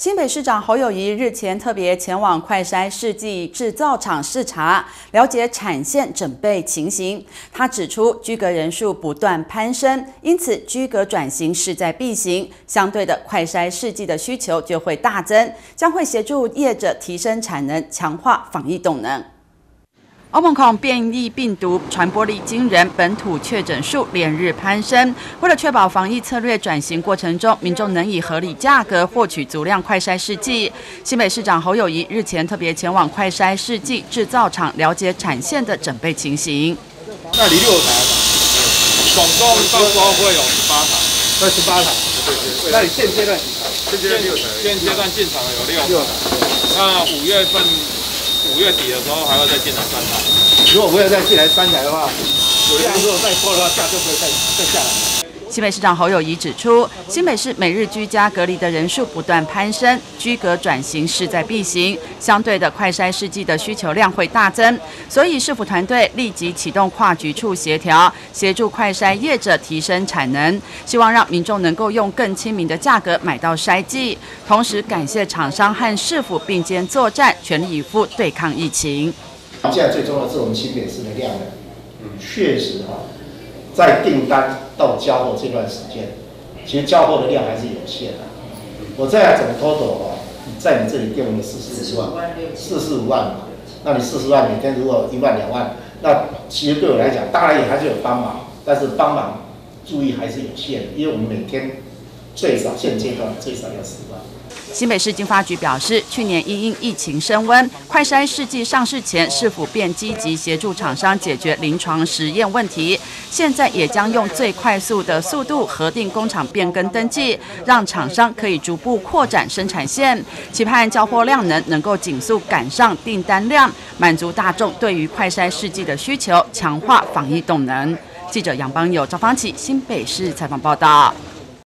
新北市长侯友谊日前特别前往快筛试剂制造厂视察，了解产线准备情形。他指出，居格人数不断攀升，因此居格转型势在必行。相对的，快筛试剂的需求就会大增，将会协助业者提升产能，强化防疫动能。欧盟控变异病毒传播力惊人，本土确诊数连日攀升。为了确保防疫策略转型过程中，民众能以合理价格获取足量快筛试剂，新北市长侯友谊日前特别前往快筛试剂制造厂了解产线的准备情形。那里六台总共到时候会有十八台，那十八台，那你现阶段几台？现阶段六台，现阶段进场有六台。那五月份。五月底的时候还会再进来三台，如果不要再进来三台的话，这样如果再多的话，价就会再再下来。新北市长侯友谊指出，新北市每日居家隔离的人数不断攀升，居隔转型势在必行，相对的快筛试剂的需求量会大增，所以市府团队立即启动跨局处协调，协助快筛业者提升产能，希望让民众能够用更亲民的价格买到筛剂。同时感谢厂商和市府并肩作战，全力以赴对抗疫情。现在最重要的是我们新北市的量呢，确实哈。在订单到交货这段时间，其实交货的量还是有限的。我这样怎么 total 哦？在你这里订了四十万，四十五万嘛。那你四十万每天如果一万两万，那其实对我来讲，当然也还是有帮忙，但是帮忙注意还是有限，因为我们每天最少现阶段最少要十万。新北市经发局表示，去年因因疫情升温，快筛试剂上市前，是否便积极协助厂商解决临床实验问题？现在也将用最快速的速度核定工厂变更登记，让厂商可以逐步扩展生产线，期盼交货量能能够紧速赶上订单量，满足大众对于快筛试剂的需求，强化防疫动能。记者杨邦友、赵芳启新北市采访报道。